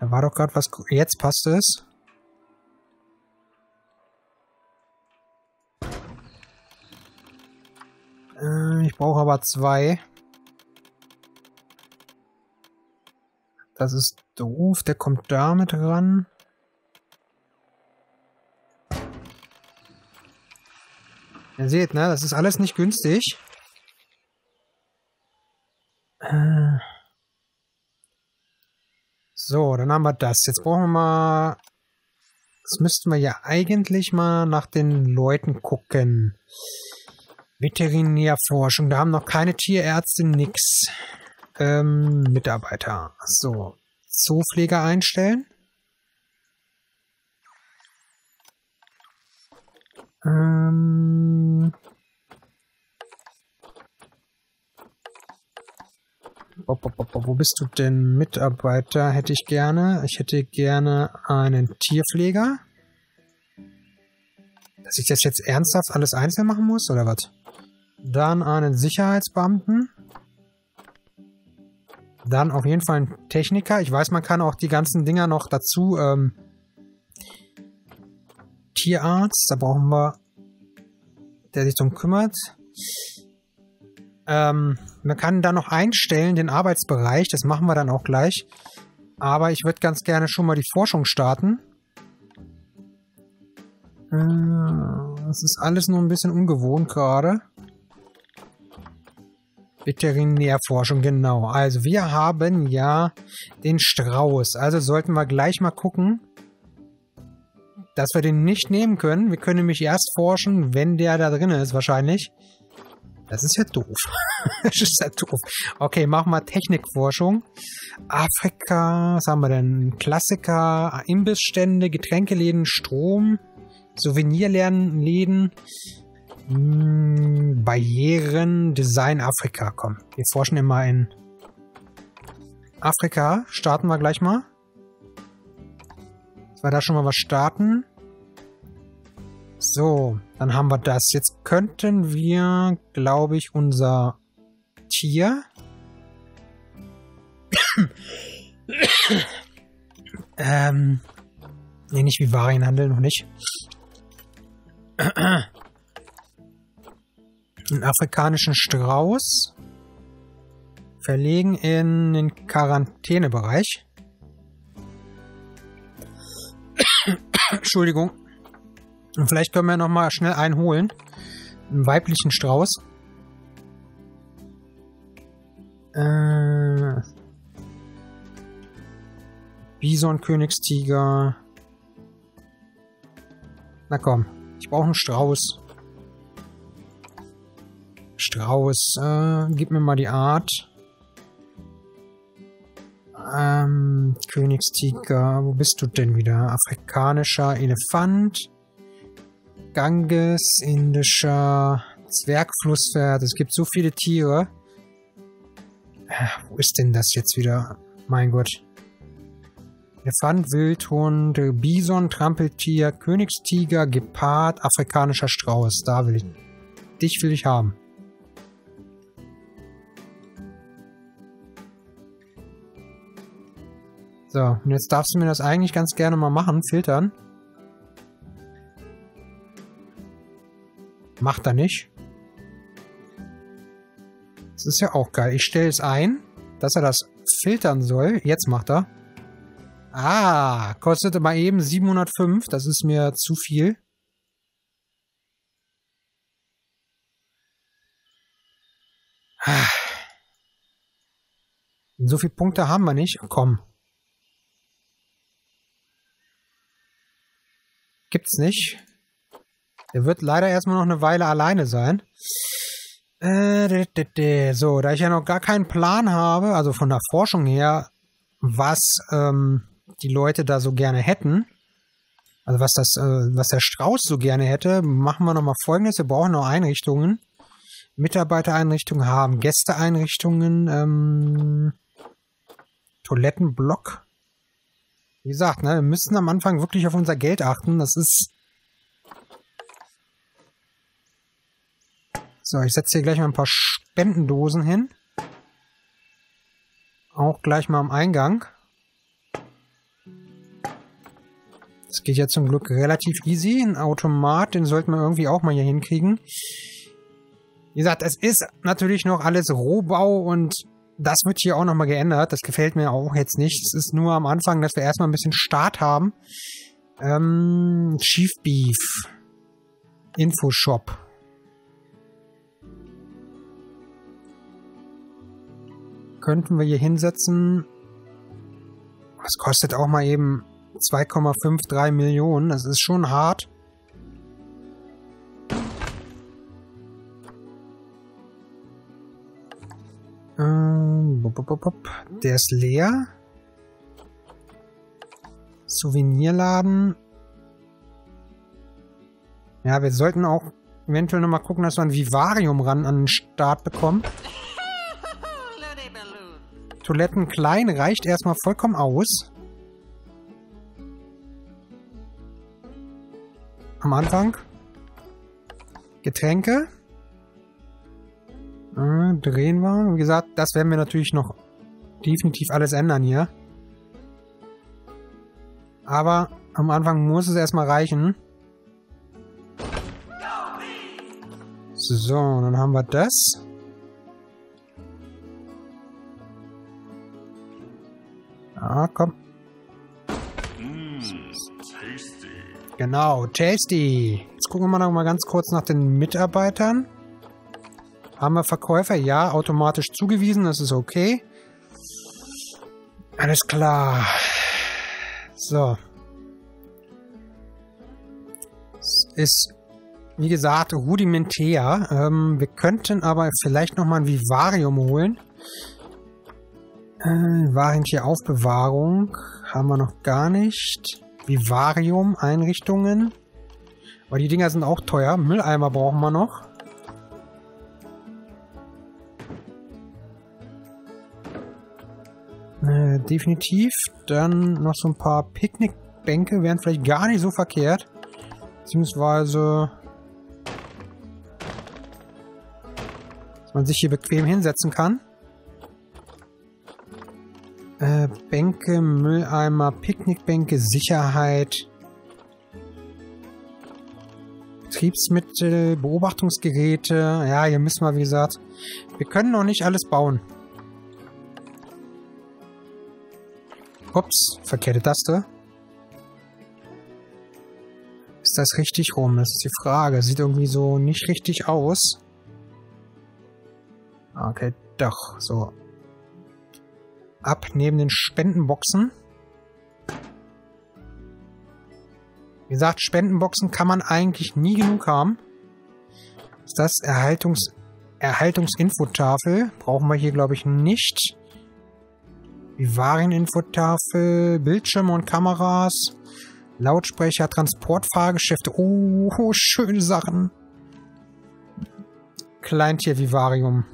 Speaker 2: Da war doch gerade was... Jetzt passt es. Äh, ich brauche aber zwei. Das ist doof. Der kommt da mit ran. Ihr seht, ne? Das ist alles nicht günstig. So, dann haben wir das. Jetzt brauchen wir mal... Jetzt müssten wir ja eigentlich mal nach den Leuten gucken. Veterinärforschung. Da haben noch keine Tierärzte nix. Ähm, Mitarbeiter. So. Zoopfleger einstellen. Ähm. Wo bist du denn? Mitarbeiter hätte ich gerne. Ich hätte gerne einen Tierpfleger. Dass ich das jetzt ernsthaft alles einzeln machen muss, oder was? Dann einen Sicherheitsbeamten. Dann auf jeden Fall einen Techniker. Ich weiß, man kann auch die ganzen Dinger noch dazu ähm, Tierarzt. Da brauchen wir, der sich darum kümmert. Ähm, man kann da noch einstellen, den Arbeitsbereich. Das machen wir dann auch gleich. Aber ich würde ganz gerne schon mal die Forschung starten. Äh, das ist alles nur ein bisschen ungewohnt gerade. Veterinärforschung, genau. Also wir haben ja den Strauß. Also sollten wir gleich mal gucken, dass wir den nicht nehmen können. Wir können nämlich erst forschen, wenn der da drin ist, wahrscheinlich. Das ist ja doof. das ist ja doof. Okay, machen wir Technikforschung. Afrika, was haben wir denn? Klassiker, Imbissstände, Getränkeläden, Strom, Souvenirläden. Hm, Barrieren, Design Afrika. Komm, wir forschen immer in Afrika. Starten wir gleich mal. Wir da schon mal was starten. So, dann haben wir das. Jetzt könnten wir, glaube ich, unser Tier... ähm... Nee, nicht wie Varienhandel, noch nicht. einen afrikanischen Strauß verlegen in den Quarantänebereich. Entschuldigung. Und vielleicht können wir noch mal schnell einen holen. Einen weiblichen Strauß. Äh, Bison, Königstiger. Na komm, ich brauche einen Strauß. Strauß, äh, gib mir mal die Art. Ähm, Königstiger, wo bist du denn wieder? Afrikanischer Elefant. Ganges, indischer Zwergflusspferd. Es gibt so viele Tiere. Äh, wo ist denn das jetzt wieder? Mein Gott. Elefant, Wildhund, Bison, Trampeltier, Königstiger, Gepard, afrikanischer Strauß. Da will ich. Dich will ich haben. So, und jetzt darfst du mir das eigentlich ganz gerne mal machen, filtern. Macht er nicht. Das ist ja auch geil. Ich stelle es ein, dass er das filtern soll. Jetzt macht er. Ah, kostete mal eben 705. Das ist mir zu viel. Ah. So viele Punkte haben wir nicht. Komm. Gibt's nicht. Der wird leider erstmal noch eine Weile alleine sein. Äh, so, da ich ja noch gar keinen Plan habe, also von der Forschung her, was ähm, die Leute da so gerne hätten, also was das, äh, was der Strauß so gerne hätte, machen wir nochmal folgendes. Wir brauchen noch Einrichtungen. Mitarbeitereinrichtungen haben, Gästeeinrichtungen, ähm, Toilettenblock. Wie gesagt, ne, wir müssen am Anfang wirklich auf unser Geld achten. Das ist... So, ich setze hier gleich mal ein paar Spendendosen hin. Auch gleich mal am Eingang. Das geht ja zum Glück relativ easy. Ein Automat, den sollten wir irgendwie auch mal hier hinkriegen. Wie gesagt, es ist natürlich noch alles Rohbau und das wird hier auch nochmal geändert. Das gefällt mir auch jetzt nicht. Es ist nur am Anfang, dass wir erstmal ein bisschen Start haben. Ähm, Chief Beef. Infoshop. Könnten wir hier hinsetzen. Das kostet auch mal eben 2,53 Millionen. Das ist schon hart. Ähm, der ist leer. Souvenirladen. Ja, wir sollten auch eventuell nochmal gucken, dass wir ein Vivarium ran an den Start bekommen. Toiletten klein reicht erstmal vollkommen aus. Am Anfang. Getränke. Äh, drehen wir. Wie gesagt, das werden wir natürlich noch definitiv alles ändern hier. Aber am Anfang muss es erstmal reichen. So, dann haben wir das. Ah, komm. Genau, tasty. Jetzt gucken wir noch mal ganz kurz nach den Mitarbeitern. Haben wir Verkäufer? Ja, automatisch zugewiesen. Das ist okay. Alles klar. So. Es ist, wie gesagt, rudimentär. Ähm, wir könnten aber vielleicht noch mal ein Vivarium holen. Äh, Warentier-Aufbewahrung haben wir noch gar nicht. Vivarium-Einrichtungen. Aber die Dinger sind auch teuer. Mülleimer brauchen wir noch. Äh, definitiv. Dann noch so ein paar Picknickbänke wären vielleicht gar nicht so verkehrt. Beziehungsweise... Dass man sich hier bequem hinsetzen kann. Bänke, Mülleimer, Picknickbänke, Sicherheit. Betriebsmittel, Beobachtungsgeräte. Ja, hier müssen wir, wie gesagt... Wir können noch nicht alles bauen. Ups, verkehrte Taste. Ist das richtig rum? Das ist die Frage. Sieht irgendwie so nicht richtig aus. Okay, doch, so. Ab neben den Spendenboxen. Wie gesagt, Spendenboxen kann man eigentlich nie genug haben. Ist das Erhaltungs Erhaltungsinfotafel? Brauchen wir hier, glaube ich, nicht. Vivarien-Infotafel, Bildschirme und Kameras, Lautsprecher, Transportfahrgeschäfte. Oh, schöne Sachen. Kleintier-Vivarium.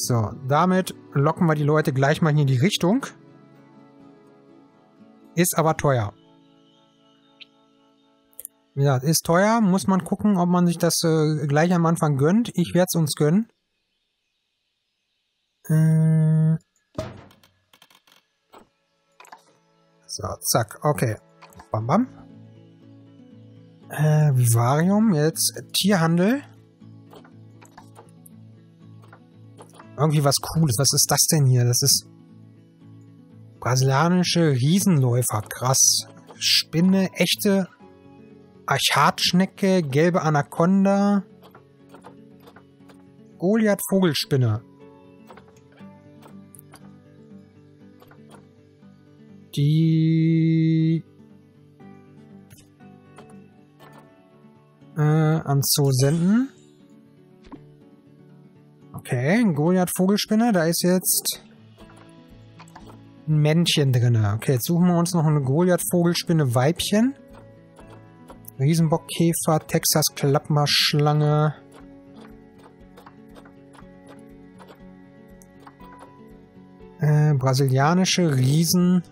Speaker 2: So, damit locken wir die Leute gleich mal hier in die Richtung. Ist aber teuer. Wie gesagt, ist teuer. Muss man gucken, ob man sich das äh, gleich am Anfang gönnt. Ich werde es uns gönnen. Äh. So, zack, okay. Bam, bam. Äh, Vivarium, jetzt Tierhandel. Irgendwie was Cooles. Was ist das denn hier? Das ist brasilianische Riesenläufer. Krass. Spinne, echte Archatschnecke, gelbe Anaconda. Goliath Vogelspinne. die äh, anzusenden. Okay, ein Goliath Vogelspinne, da ist jetzt ein Männchen drin. Okay, jetzt suchen wir uns noch eine Goliath Vogelspinne Weibchen. Riesenbockkäfer, Texas Klappmarschlange. Äh, brasilianische Riesen.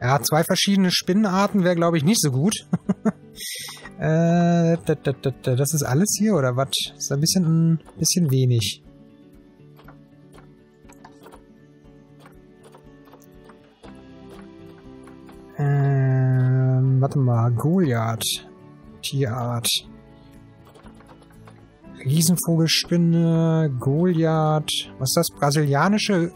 Speaker 2: Ja, zwei verschiedene Spinnenarten wäre, glaube ich, nicht so gut. äh, das ist alles hier, oder was? Ist ein bisschen, ein bisschen wenig. Mal, Goliath. Tierart. Riesenvogelspinne, Goliath. Was ist das? Brasilianische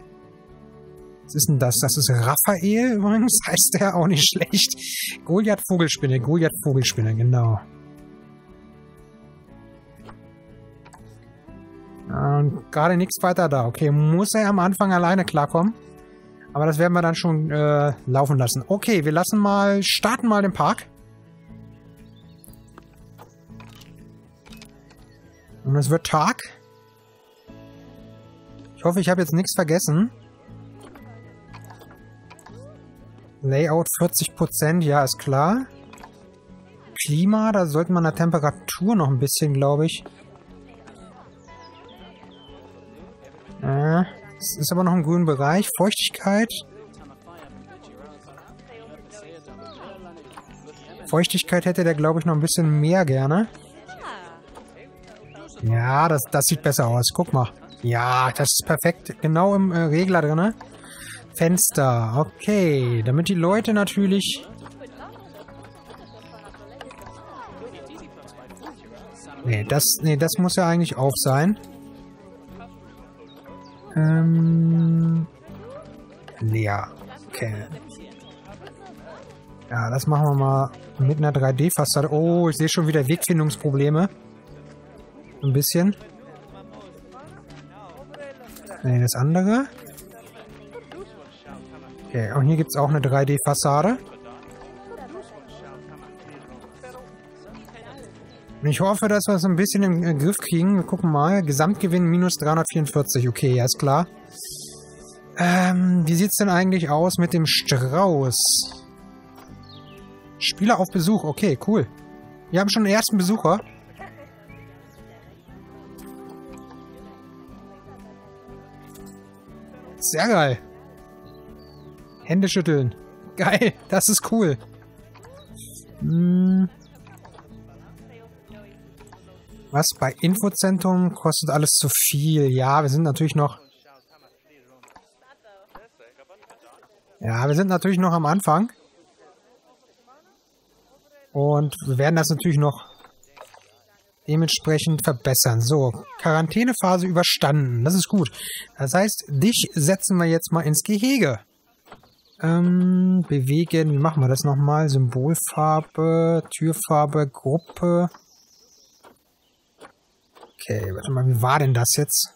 Speaker 2: was ist denn das? Das ist Raphael übrigens, heißt der auch nicht schlecht. Goliath Vogelspinne, Goliath Vogelspinne, genau. Und gerade nichts weiter da. Okay, muss er am Anfang alleine klarkommen. Aber das werden wir dann schon äh, laufen lassen. Okay, wir lassen mal, starten mal den Park. Und es wird Tag. Ich hoffe, ich habe jetzt nichts vergessen. Layout 40%, ja, ist klar. Klima, da sollte man der Temperatur noch ein bisschen, glaube ich. Es ist aber noch im grünen Bereich. Feuchtigkeit. Feuchtigkeit hätte der, glaube ich, noch ein bisschen mehr gerne. Ja, das, das sieht besser aus. Guck mal. Ja, das ist perfekt. Genau im äh, Regler drin. Fenster. Okay, damit die Leute natürlich... Nee, das, nee, das muss ja eigentlich auf sein. Ähm, leer. Okay. Ja, das machen wir mal mit einer 3D-Fassade. Oh, ich sehe schon wieder Wegfindungsprobleme. Ein bisschen. Nee, das andere. Okay, und hier gibt es auch eine 3D-Fassade. Ich hoffe, dass wir es ein bisschen im Griff kriegen. Wir gucken mal. Gesamtgewinn minus 344. Okay, ja, ist klar. Ähm, wie sieht's denn eigentlich aus mit dem Strauß? Spieler auf Besuch. Okay, cool. Wir haben schon den ersten Besucher. Sehr geil. Hände schütteln. Geil, das ist cool. Hm. Was bei Infozentrum kostet alles zu viel. Ja, wir sind natürlich noch... Ja, wir sind natürlich noch am Anfang. Und wir werden das natürlich noch dementsprechend verbessern. So, Quarantänephase überstanden. Das ist gut. Das heißt, dich setzen wir jetzt mal ins Gehege. Ähm, bewegen. Wie machen wir das nochmal? Symbolfarbe, Türfarbe, Gruppe. Okay, warte mal, wie war denn das jetzt?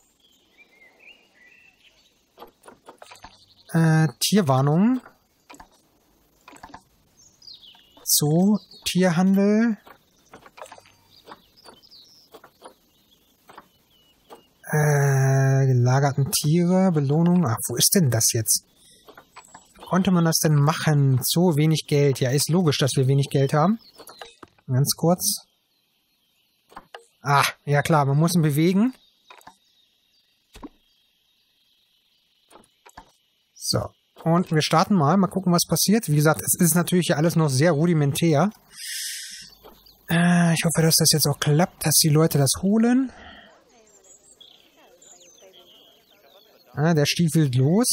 Speaker 2: Äh, Tierwarnung. So, Tierhandel. Äh, gelagerten Tiere, Belohnung. Ach, wo ist denn das jetzt? Konnte man das denn machen? So wenig Geld. Ja, ist logisch, dass wir wenig Geld haben. Ganz kurz. Ah, ja klar, man muss ihn bewegen. So. Und wir starten mal. Mal gucken, was passiert. Wie gesagt, es ist natürlich alles noch sehr rudimentär. Äh, ich hoffe, dass das jetzt auch klappt, dass die Leute das holen. Ah, der stiefelt los.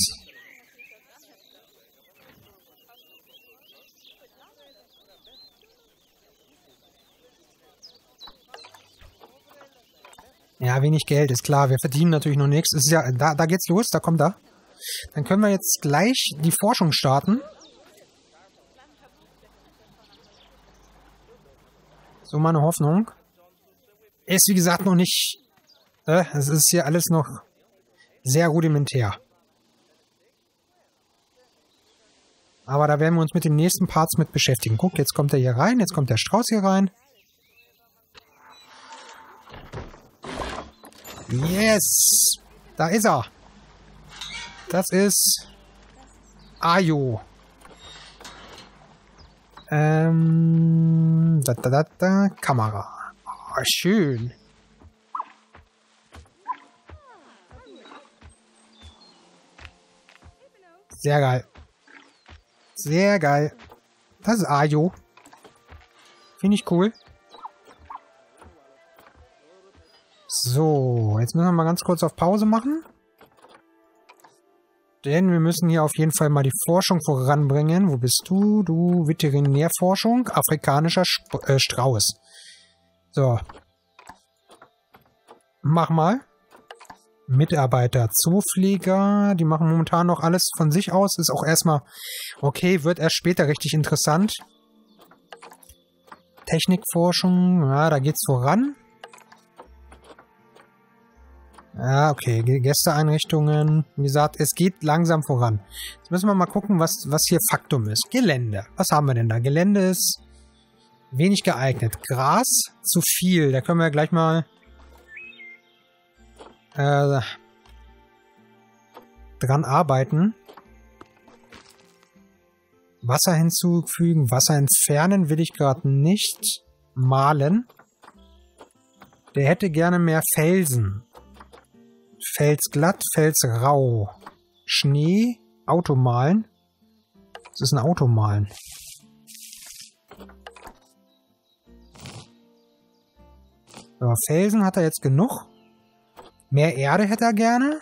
Speaker 2: Ja, wenig Geld, ist klar. Wir verdienen natürlich noch nichts. Ist ja, da, da geht's los, da kommt er. Dann können wir jetzt gleich die Forschung starten. So meine Hoffnung. Ist wie gesagt noch nicht... Äh, es ist hier alles noch sehr rudimentär. Aber da werden wir uns mit den nächsten Parts mit beschäftigen. Guck, jetzt kommt er hier rein, jetzt kommt der Strauß hier rein. Yes! Da ist er. Das ist Ayo. Ähm, da, da, da, da, Kamera. Oh, schön. Sehr geil. Sehr geil. Das ist Ayo. Finde ich cool. So, jetzt müssen wir mal ganz kurz auf Pause machen. Denn wir müssen hier auf jeden Fall mal die Forschung voranbringen. Wo bist du? Du Veterinärforschung, afrikanischer Sp äh, Strauß. So. Mach mal. Mitarbeiter, Zoopfleger, die machen momentan noch alles von sich aus. Ist auch erstmal okay, wird erst später richtig interessant. Technikforschung, ja, da geht's voran. Ja, okay. Gästeeinrichtungen. Wie gesagt, es geht langsam voran. Jetzt müssen wir mal gucken, was, was hier Faktum ist. Gelände. Was haben wir denn da? Gelände ist wenig geeignet. Gras zu viel. Da können wir gleich mal äh, dran arbeiten. Wasser hinzufügen. Wasser entfernen will ich gerade nicht. Malen. Der hätte gerne mehr Felsen. Fels glatt, Fels rau. Schnee, Automalen. Das ist ein Automalen. So, Felsen hat er jetzt genug. Mehr Erde hätte er gerne.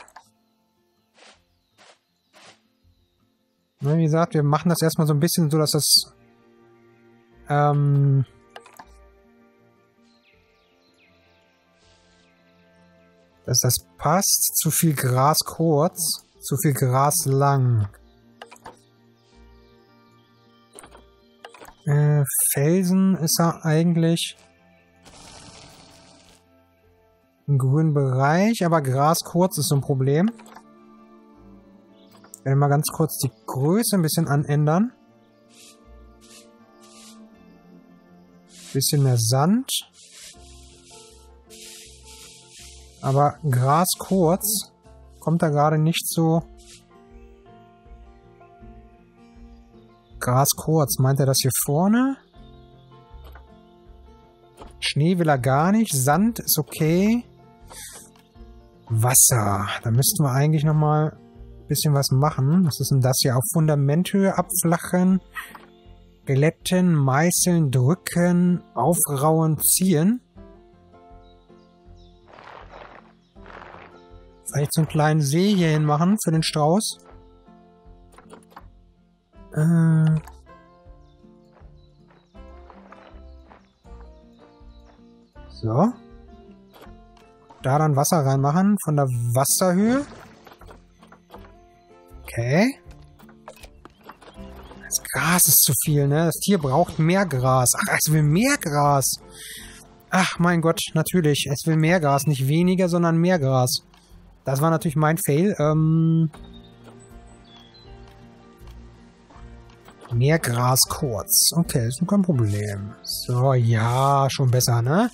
Speaker 2: Ne, wie gesagt, wir machen das erstmal so ein bisschen so, dass das ähm, dass das passt. Zu viel Gras kurz, zu viel Gras lang. Äh, Felsen ist er eigentlich im grünen Bereich, aber Gras kurz ist so ein Problem. Ich werde mal ganz kurz die Größe ein bisschen anändern. Bisschen mehr Sand. Aber Gras kurz kommt da gerade nicht so... Gras kurz, meint er das hier vorne? Schnee will er gar nicht. Sand ist okay. Wasser. Da müssten wir eigentlich nochmal ein bisschen was machen. Was ist denn das hier? Auf Fundamenthöhe abflachen, glätten, meißeln, drücken, aufrauen, ziehen. Vielleicht so einen kleinen See hier hin machen für den Strauß. Äh... So da dann Wasser reinmachen von der Wasserhöhe. Okay. Das Gras ist zu viel, ne? Das Tier braucht mehr Gras. Ach, es will mehr Gras. Ach, mein Gott, natürlich. Es will mehr Gras. Nicht weniger, sondern mehr Gras. Das war natürlich mein Fail. Ähm... Mehr Gras kurz. Okay, ist kein Problem. So, ja, schon besser, ne?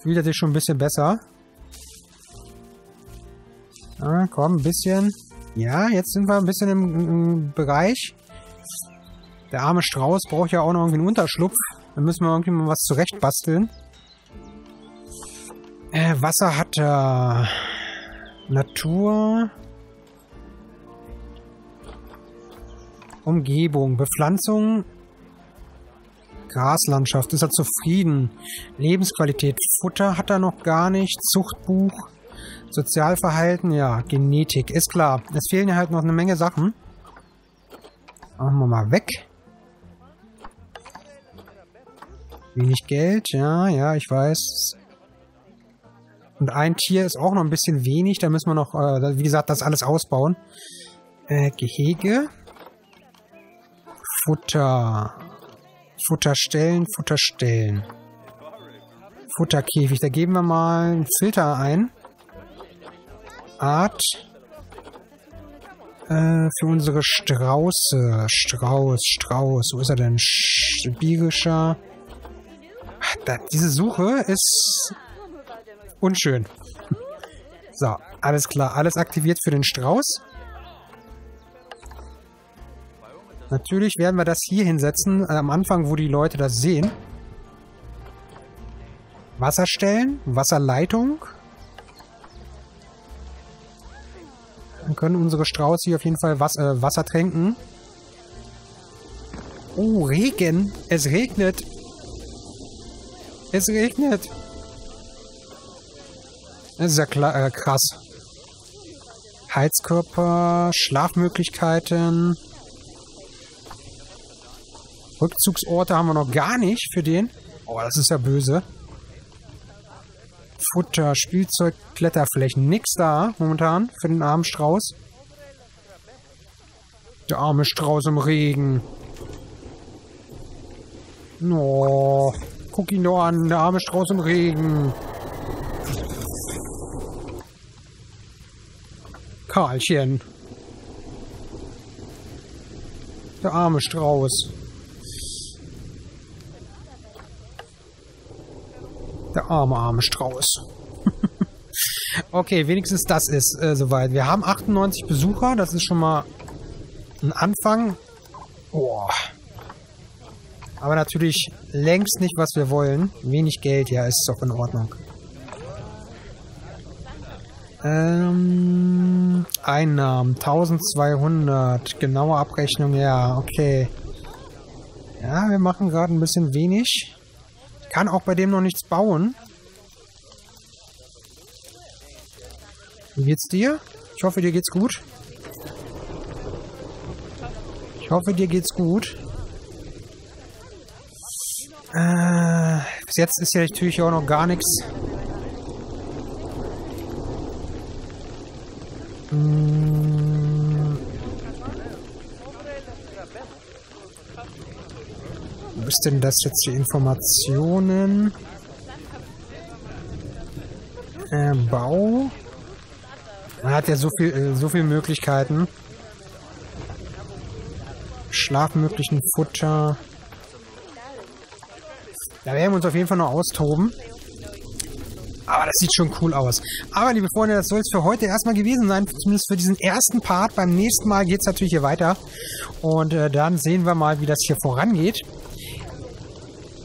Speaker 2: Fühlt er sich schon ein bisschen besser. Ah, komm, ein bisschen. Ja, jetzt sind wir ein bisschen im, im Bereich. Der arme Strauß braucht ja auch noch irgendwie einen Unterschlupf. Dann müssen wir irgendwie mal was zurechtbasteln. Äh, Wasser hat er. Natur. Umgebung. Bepflanzung. Graslandschaft. Ist er zufrieden? Lebensqualität. Futter hat er noch gar nicht. Zuchtbuch. Sozialverhalten, ja, Genetik, ist klar. Es fehlen ja halt noch eine Menge Sachen. Machen wir mal weg. Wenig Geld, ja, ja, ich weiß. Und ein Tier ist auch noch ein bisschen wenig. Da müssen wir noch, äh, wie gesagt, das alles ausbauen. Äh, Gehege. Futter. Futterstellen, Futterstellen. Futterkäfig. Da geben wir mal einen Filter ein. Art äh, für unsere Strauße. Strauß, Strauß. Wo ist er denn? Birischer. Da, diese Suche ist unschön. So, alles klar. Alles aktiviert für den Strauß. Natürlich werden wir das hier hinsetzen, äh, am Anfang, wo die Leute das sehen. Wasserstellen, Wasserleitung. Dann können unsere Strauße hier auf jeden Fall was, äh, Wasser tränken. Oh, Regen. Es regnet. Es regnet. Das ist ja äh, krass. Heizkörper, Schlafmöglichkeiten. Rückzugsorte haben wir noch gar nicht für den. Oh, das ist ja böse. Futter, Spielzeug, Kletterflächen. Nix da momentan für den armen Strauß. Der arme Strauß im Regen. Oh, guck ihn doch an, der arme Strauß im Regen. Karlchen. Der arme Strauß. Der arme, arme Strauß. okay, wenigstens das ist äh, soweit. Wir haben 98 Besucher. Das ist schon mal ein Anfang. Boah. Aber natürlich längst nicht, was wir wollen. Wenig Geld, ja, ist doch in Ordnung. Ähm, Einnahmen 1200. Genaue Abrechnung, ja, okay. Ja, wir machen gerade ein bisschen wenig kann auch bei dem noch nichts bauen. Wie geht's dir? Ich hoffe, dir geht's gut. Ich hoffe, dir geht's gut. Äh, bis jetzt ist ja natürlich auch noch gar nichts Wo ist denn das jetzt die Informationen? Äh, Bau. Man hat ja so viel, äh, so viele Möglichkeiten. Schlafmöglichen Futter. Da werden wir uns auf jeden Fall noch austoben. Aber das sieht schon cool aus. Aber, liebe Freunde, das soll es für heute erstmal gewesen sein. Zumindest für diesen ersten Part. Beim nächsten Mal geht es natürlich hier weiter. Und äh, dann sehen wir mal, wie das hier vorangeht.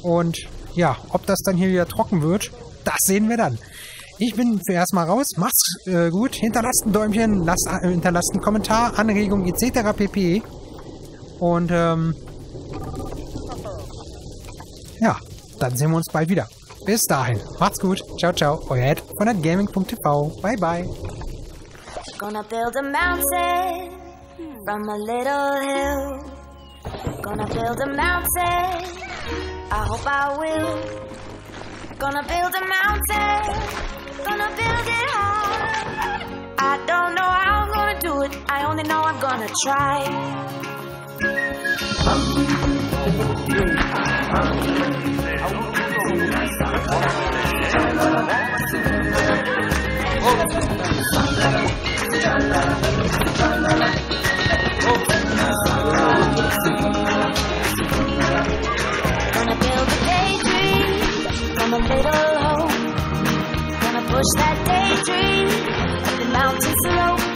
Speaker 2: Und ja, ob das dann hier wieder trocken wird, das sehen wir dann. Ich bin für erstmal raus. Macht's äh, gut. Hinterlasst ein Däumchen, lasst, äh, hinterlasst einen Kommentar, Anregung etc. pp. Und ähm, ja, dann sehen wir uns bald wieder. Bis dahin, macht's gut. Ciao, ciao. Euer Ed von netgaming.tv. Bye, bye.
Speaker 3: Gonna build a mountain from a little hill. Gonna build a mountain. I hope I will. Gonna build a mountain. Gonna build it high. I don't know how I'm gonna do it. I only know I'm gonna try. Gonna build a daydream from a little home. Gonna push that daydream up the mountain slow.